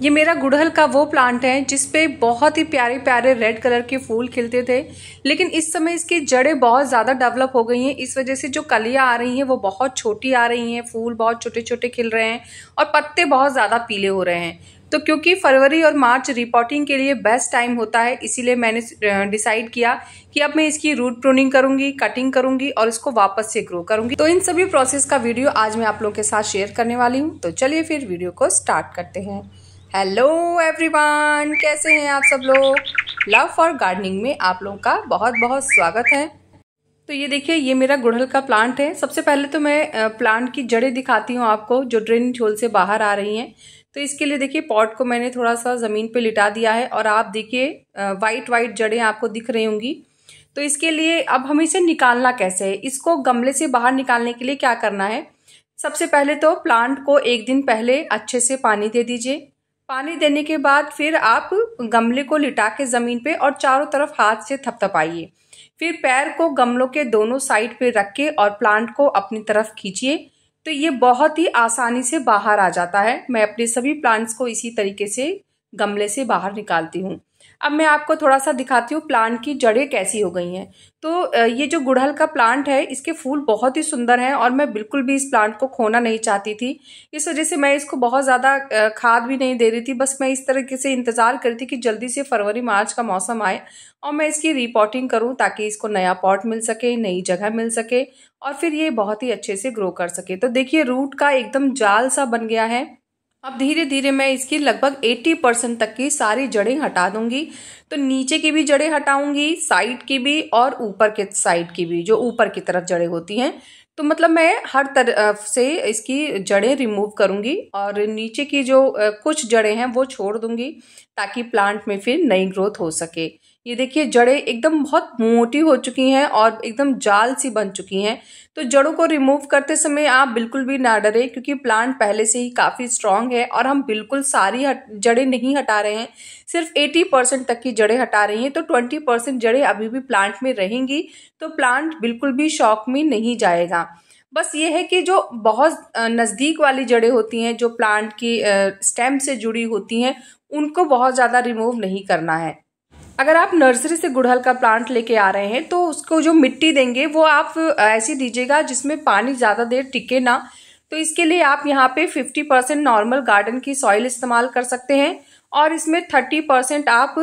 ये मेरा गुड़हल का वो प्लांट है जिसपे बहुत ही प्यारे प्यारे रेड कलर के फूल खिलते थे। लेकिन इस समय इसकी जड़ें बहुत ज़्यादा डेवलप हो गई हैं। इस वजह से जो कलियाँ आ रही हैं, वो बहुत छोटी आ रही हैं। फूल बहुत छोटे छोटे खिल रहे हैं और पत्ते बहुत ज़्यादा पीले हो रहे हैं। तो क्योंकि फरवरी और मार्च रिपोर्टिंग के लिए बेस्ट टाइम होता है, इसीलिए मैंने डिसाइड किया कि अब मैं इसकी रूट प्रूनिंग करूँगी कटिंग करूँगी और इसको वापस से ग्रो करूँगी। तो इन सभी प्रोसेस का वीडियो आज मैं आप लोगों के साथ शेयर करने वाली हूँ। तो चलिए फिर वीडियो को स्टार्ट करते हैं। हेलो एवरीवन कैसे हैं आप सब लोग? लव फॉर गार्डनिंग में आप लोगों का बहुत बहुत स्वागत है। तो ये देखिए, ये मेरा गुड़हल का प्लांट है। सबसे पहले तो मैं प्लांट की जड़ें दिखाती हूँ आपको, जो ड्रेन झोल से बाहर आ रही हैं। तो इसके लिए देखिए पॉट को मैंने थोड़ा सा ज़मीन पे लिटा दिया है और आप देखिए वाइट वाइट जड़ें आपको दिख रही होंगी। तो इसके लिए अब हम इसे निकालना कैसे है? इसको गमले से बाहर निकालने के लिए क्या करना है? सबसे पहले तो प्लांट को एक दिन पहले अच्छे से पानी दे दीजिए। पानी देने के बाद फिर आप गमले को लिटा के ज़मीन पे और चारों तरफ़ हाथ से थपथपाइए। फिर पैर को गमलों के दोनों साइड पे रख के और प्लांट को अपनी तरफ़ खींचिए। तो ये बहुत ही आसानी से बाहर आ जाता है। मैं अपने सभी प्लांट्स को इसी तरीके से गमले से बाहर निकालती हूँ। अब मैं आपको थोड़ा सा दिखाती हूँ प्लांट की जड़ें कैसी हो गई हैं। तो ये जो गुड़हल का प्लांट है, इसके फूल बहुत ही सुंदर हैं और मैं बिल्कुल भी इस प्लांट को खोना नहीं चाहती थी। इस वजह से मैं इसको बहुत ज़्यादा खाद भी नहीं दे रही थी। बस मैं इस तरीके से इंतज़ार कर रही थी कि जल्दी से फरवरी, मार्च का मौसम आए और मैं इसकी रिपोर्टिंग करूँ ताकि इसको नया पॉट मिल सके, नई जगह मिल सके और फिर ये बहुत ही अच्छे से ग्रो कर सके। तो देखिए रूट का एकदम जाल सा बन गया है। अब धीरे धीरे मैं इसकी लगभग 80 परसेंट तक की सारी जड़ें हटा दूँगी। तो नीचे की भी जड़ें हटाऊँगी, साइड की भी और ऊपर के साइड की भी, जो ऊपर की तरफ़ जड़ें होती हैं। तो मतलब मैं हर तरफ़ से इसकी जड़ें रिमूव करूँगी और नीचे की जो कुछ जड़ें हैं वो छोड़ दूँगी ताकि प्लांट में फिर नई ग्रोथ हो सके। ये देखिए जड़ें एकदम बहुत मोटी हो चुकी हैं और एकदम जाल सी बन चुकी हैं। तो जड़ों को रिमूव करते समय आप बिल्कुल भी ना डरे क्योंकि प्लांट पहले से ही काफ़ी स्ट्रांग है और हम बिल्कुल सारी हट, जड़ें नहीं हटा रहे हैं। सिर्फ़ 80 परसेंट तक की जड़ें हटा रही हैं तो 20 परसेंट जड़ें अभी भी प्लांट में रहेंगी तो प्लांट बिल्कुल भी शॉक में नहीं जाएगा। बस ये है कि जो बहुत नज़दीक वाली जड़ें होती हैं जो प्लांट की स्टेम से जुड़ी होती हैं उनको बहुत ज़्यादा रिमूव नहीं करना है। अगर आप नर्सरी से गुड़हल का प्लांट लेके आ रहे हैं तो उसको जो मिट्टी देंगे, वो आप ऐसी दीजिएगा जिसमें पानी ज़्यादा देर टिके ना। तो इसके लिए आप यहाँ पे 50 परसेंट नॉर्मल गार्डन की सॉइल इस्तेमाल कर सकते हैं और इसमें 30 परसेंट आप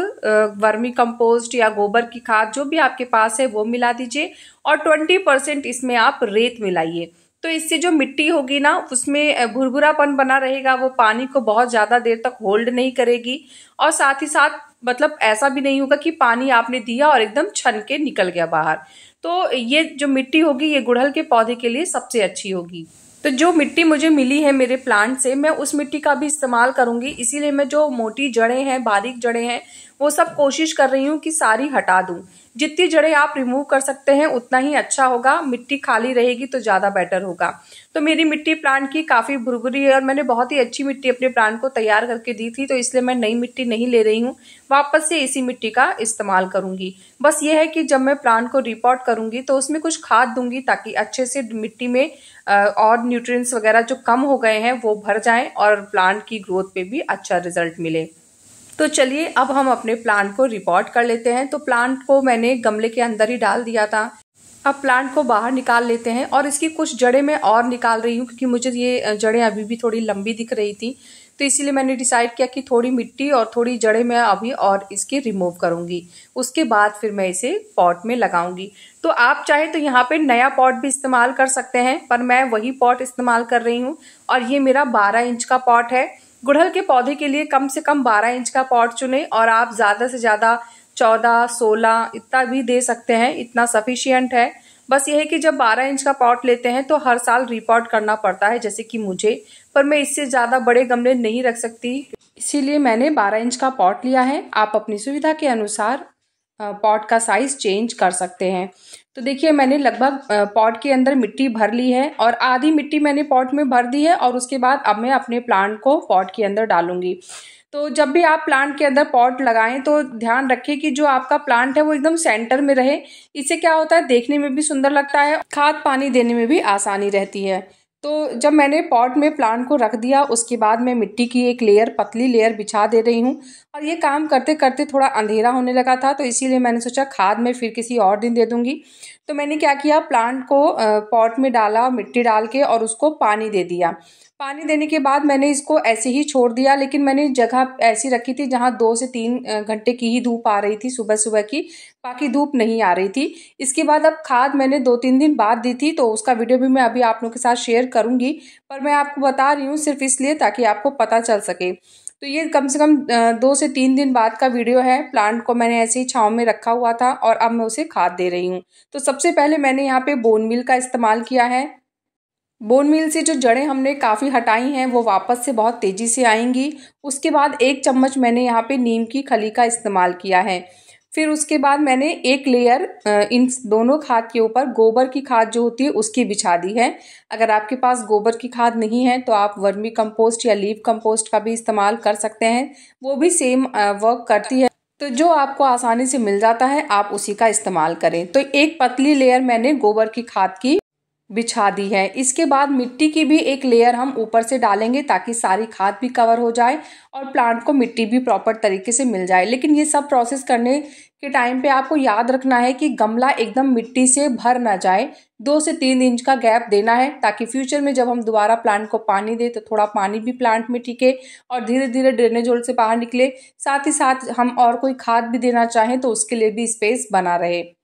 वर्मी कंपोस्ट या गोबर की खाद जो भी आपके पास है, वो मिला दीजिए और 20 परसेंट इसमें आप रेत मिलाइए। तो इससे जो मिट्टी होगी ना, उसमें भुरभुरापन बना रहेगा, वो पानी को बहुत ज़्यादा देर तक होल्ड नहीं करेगी। और साथ ही साथ मतलब ऐसा भी नहीं होगा कि पानी आपने दिया और एकदम छन के निकल गया बाहर। तो ये जो मिट्टी होगी, ये गुड़हल के पौधे के लिए सबसे अच्छी होगी। तो जो मिट्टी मुझे मिली है मेरे प्लांट से, मैं उस मिट्टी का भी इस्तेमाल करूँगी। इसीलिए मैं जो मोटी जड़ें हैं, बारीक जड़ें हैं, वो सब कोशिश कर रही हूँ कि सारी हटा दूँ। जितनी जड़ें आप रिमूव कर सकते हैं, उतना ही अच्छा होगा। मिट्टी खाली रहेगी तो ज़्यादा बेटर होगा। तो मेरी मिट्टी प्लांट की काफ़ी भुरभुरी है और मैंने बहुत ही अच्छी मिट्टी अपने प्लांट को तैयार करके दी थी तो इसलिए मैं नई मिट्टी नहीं ले रही हूँ। वापस से इसी मिट्टी का इस्तेमाल करूँगी। बस ये है कि जब मैं प्लांट को रिपोर्ट करूँगी तो उसमें कुछ खाद दूँगी ताकि अच्छे से मिट्टी में और न्यूट्रिएंट्स वगैरह जो कम हो गए हैं, वो भर जाएँ और प्लांट की ग्रोथ पे भी अच्छा रिज़ल्ट मिले। तो चलिए, अब हम अपने प्लांट को रिपोर्ट कर लेते हैं। तो प्लांट को मैंने गमले के अंदर ही डाल दिया था। अब प्लांट को बाहर निकाल लेते हैं और इसकी कुछ जड़ें मैं और निकाल रही हूँ क्योंकि मुझे ये जड़ें अभी भी थोड़ी लंबी दिख रही थी। तो इसीलिए मैंने डिसाइड किया कि थोड़ी मिट्टी और थोड़ी जड़ें मैं अभी और इसकी रिमूव करूँगी। उसके बाद फिर मैं इसे पॉट में लगाऊँगी। तो आप चाहे तो यहाँ पे नया पॉट भी इस्तेमाल कर सकते हैं, पर मैं वही पॉट इस्तेमाल कर रही हूँ। और ये मेरा बारह इंच का पॉट है। गुड़हल के पौधे के लिए कम से कम 12 इंच का पॉट चुने और आप ज़्यादा से ज़्यादा 14, 16 इतना भी दे सकते हैं इतना सफिशियंट है। बस ये है कि जब 12 इंच का पॉट लेते हैं तो हर साल रिपोर्ट करना पड़ता है जैसे कि मुझे पर मैं इससे ज़्यादा बड़े गमले नहीं रख सकती। इसीलिए मैंने 12 इंच का पॉट लिया है। आप अपनी सुविधा के अनुसार पॉट का साइज़ चेंज कर सकते हैं। तो देखिए, मैंने लगभग पॉट के अंदर मिट्टी भर ली है और आधी मिट्टी मैंने पॉट में भर दी है और उसके बाद अब मैं अपने प्लांट को पॉट के अंदर डालूँगी। तो जब भी आप प्लांट के अंदर पॉट लगाएँ तो ध्यान रखें कि जो आपका प्लांट है, वो एकदम सेंटर में रहे। इससे क्या होता है, देखने में भी सुंदर लगता है, खाद पानी देने में भी आसानी रहती है। तो जब मैंने पॉट में प्लांट को रख दिया, उसके बाद मैं मिट्टी की एक लेयर पतली लेयर बिछा दे रही हूँ। और ये काम करते करते थोड़ा अंधेरा होने लगा था तो इसीलिए मैंने सोचा खाद मैं फिर किसी और दिन दे दूँगी। तो मैंने क्या किया? प्लांट को पॉट में डाला, मिट्टी डाल के और उसको पानी दे दिया। पानी देने के बाद मैंने इसको ऐसे ही छोड़ दिया, लेकिन मैंने जगह ऐसी रखी थी जहाँ दो से तीन घंटे की ही धूप आ रही थी सुबह सुबह की। बाकी धूप नहीं आ रही थी। इसके बाद अब खाद मैंने दो तीन दिन बाद दी थी तो उसका वीडियो भी मैं अभी आप लोगों के साथ शेयर करूँगी। पर मैं आपको बता रही हूँ सिर्फ़ इसलिए ताकि आपको पता चल सके। तो ये कम से कम दो से तीन दिन बाद का वीडियो है। प्लांट को मैंने ऐसे ही छाँव में रखा हुआ था और अब मैं उसे खाद दे रही हूँ। तो सबसे पहले मैंने यहाँ पे बोन मिल का इस्तेमाल किया है। बोन मिल से जो जड़ें हमने काफ़ी हटाई हैं, वो वापस से बहुत तेज़ी से आएँगी। उसके बाद एक चम्मच मैंने यहाँ पे नीम की खली का इस्तेमाल किया है। फिर उसके बाद मैंने एक लेयर इन दोनों खाद के ऊपर गोबर की खाद जो होती है उसकी बिछा दी है। अगर आपके पास गोबर की खाद नहीं है तो आप वर्मी कंपोस्ट या लीव कंपोस्ट का भी इस्तेमाल कर सकते हैं। वो भी सेम वर्क करती है। तो जो आपको आसानी से मिल जाता है, आप उसी का इस्तेमाल करें। तो एक पतली लेयर मैंने गोबर की खाद की बिछा दी है। इसके बाद मिट्टी की भी एक लेयर हम ऊपर से डालेंगे ताकि सारी खाद भी कवर हो जाए और प्लांट को मिट्टी भी प्रॉपर तरीके से मिल जाए। लेकिन ये सब प्रोसेस करने के टाइम पे आपको याद रखना है कि गमला एकदम मिट्टी से भर ना जाए। दो से तीन इंच का गैप देना है ताकि फ्यूचर में जब हम दोबारा प्लांट को पानी दें तो थोड़ा पानी भी प्लांट में टिके और धीरे धीरे ड्रेनेज होल से बाहर निकले। साथ ही साथ हम और कोई खाद भी देना चाहें तो उसके लिए भी स्पेस बना रहे।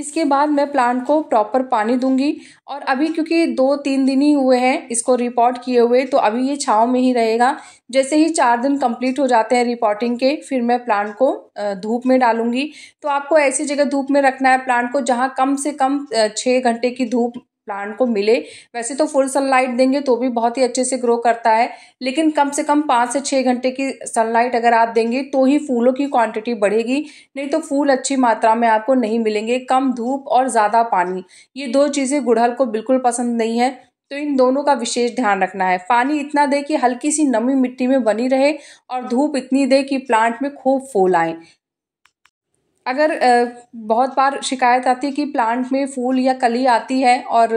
इसके बाद मैं प्लांट को प्रॉपर पानी दूँगी और अभी क्योंकि दो तीन दिन ही हुए हैं इसको रिपोर्ट किए हुए तो अभी ये छाँव में ही रहेगा। जैसे ही चार दिन कंप्लीट हो जाते हैं रिपोर्टिंग के, फिर मैं प्लांट को धूप में डालूँगी। तो आपको ऐसी जगह धूप में रखना है प्लांट को जहाँ कम से कम छः घंटे की धूप प्लांट को मिले। वैसे तो फुल सनलाइट देंगे तो भी बहुत ही अच्छे से ग्रो करता है, लेकिन कम से कम पाँच से छः घंटे की सनलाइट अगर आप देंगे तो ही फूलों की क्वांटिटी बढ़ेगी, नहीं तो फूल अच्छी मात्रा में आपको नहीं मिलेंगे, कम धूप और ज़्यादा पानी। ये दो चीज़ें गुड़हल को बिल्कुल पसंद नहीं है तो इन दोनों का विशेष ध्यान रखना है। पानी इतना दे कि हल्की सी नमी मिट्टी में बनी रहे और धूप इतनी दे कि प्लांट में खूब फूल आए। अगर बहुत बार शिकायत आती है कि प्लांट में फूल या कली आती है और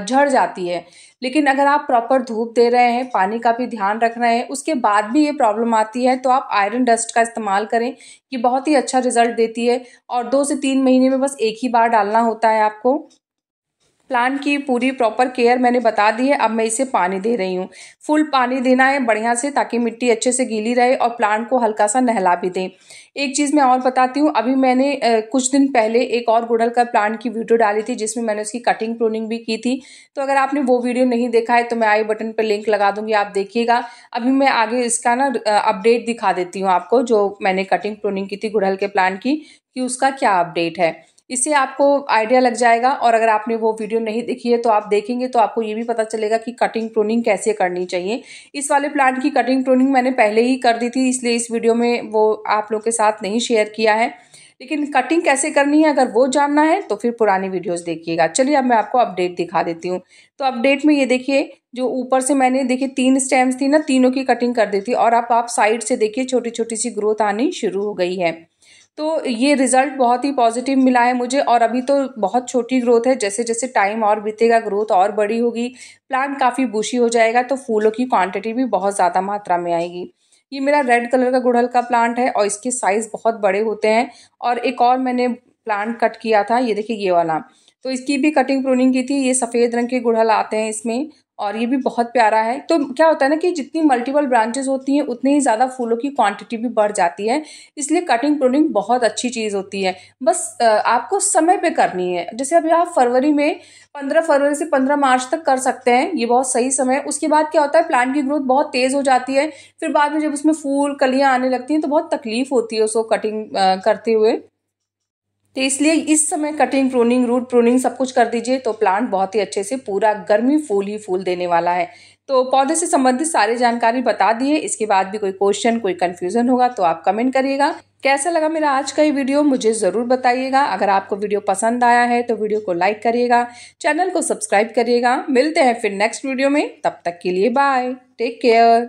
झड़ जाती है, लेकिन अगर आप प्रॉपर धूप दे रहे हैं, पानी का भी ध्यान रख रहे हैं, उसके बाद भी ये प्रॉब्लम आती है तो आप आयरन डस्ट का इस्तेमाल करें, ये बहुत ही अच्छा रिज़ल्ट देती है और दो से तीन महीने में बस एक ही बार डालना होता है आपको। प्लांट की पूरी प्रॉपर केयर मैंने बता दी है, अब मैं इसे पानी दे रही हूँ। फुल पानी देना है बढ़िया से, ताकि मिट्टी अच्छे से गीली रहे और प्लांट को हल्का सा नहला भी दें। एक चीज़ मैं और बताती हूँ, अभी मैंने कुछ दिन पहले एक और गुड़ल का प्लांट की वीडियो डाली थी, जिसमें मैंने उसकी कटिंग प्रोनिंग भी की थी। तो अगर आपने वो वीडियो नहीं देखा है तो मैं आई बटन पर लिंक लगा दूँगी, आप देखिएगा। अभी मैं आगे इसका ना अपडेट दिखा देती हूँ आपको, जो मैंने कटिंग प्रोनिंग की थी गुड़हल के प्लांट की, कि उसका क्या अपडेट है। इससे आपको आइडिया लग जाएगा और अगर आपने वो वीडियो नहीं देखी है तो आप देखेंगे तो आपको ये भी पता चलेगा कि कटिंग प्रोनिंग कैसे करनी चाहिए। इस वाले प्लांट की कटिंग प्रोनिंग मैंने पहले ही कर दी थी, इसलिए इस वीडियो में वो आप लोग के साथ नहीं शेयर किया है। लेकिन कटिंग कैसे करनी है अगर वो जानना है तो फिर पुरानी वीडियोस देखिएगा। चलिए अब मैं आपको अपडेट दिखा देती हूँ। तो अपडेट में ये देखिए, जो ऊपर से मैंने देखिए तीन स्टेम्स थी ना, तीनों की कटिंग कर दी थी और अब आप साइड से देखिए छोटी छोटी सी ग्रोथ आनी शुरू हो गई है। तो ये रिज़ल्ट बहुत ही पॉजिटिव मिला है मुझे और अभी तो बहुत छोटी ग्रोथ है, जैसे जैसे टाइम और बीतेगा ग्रोथ और बड़ी होगी प्लांट काफ़ी बुशी हो जाएगा तो फूलों की क्वांटिटी भी बहुत ज़्यादा मात्रा में आएगी। ये मेरा रेड कलर का गुड़हल का प्लांट है और इसके साइज़ बहुत बड़े होते हैं और एक और मैंने प्लांट कट किया था, ये देखिए ये वाला। तो इसकी भी कटिंग प्रूनिंग की थी, ये सफ़ेद रंग के गुड़हल आते हैं इसमें, और ये भी बहुत प्यारा है। तो क्या होता है ना कि जितनी मल्टीपल ब्रांचेस होती हैं, उतनी ही ज़्यादा फूलों की क्वांटिटी भी बढ़ जाती है। इसलिए कटिंग प्रूनिंग बहुत अच्छी चीज़ होती है। बस आपको समय पे करनी है। जैसे अभी आप फरवरी में, पंद्रह फरवरी से पंद्रह मार्च तक कर सकते हैं, ये बहुत सही समय है। उसके बाद क्या होता है प्लांट की ग्रोथ बहुत तेज़ हो जाती है। फिर बाद में जब उसमें फूल, कलियाँ आने लगती हैं तो बहुत तकलीफ़ होती है उसको कटिंग करते हुए। तो इसलिए इस समय कटिंग प्रूनिंग रूट प्रूनिंग सब कुछ कर दीजिए तो प्लांट बहुत ही अच्छे से पूरा गर्मी फूल ही फूल देने वाला है। तो पौधे से संबंधित सारी जानकारी बता दिए, इसके बाद भी कोई क्वेश्चन कोई कंफ्यूजन होगा तो आप कमेंट करिएगा। कैसा लगा मेरा आज का ये वीडियो मुझे ज़रूर बताइएगा। अगर आपको वीडियो पसंद आया है तो वीडियो को लाइक करिएगा चैनल को सब्सक्राइब करिएगा। मिलते हैं फिर नेक्स्ट वीडियो में, तब तक के लिए बाय टेक केयर